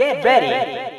Get ready.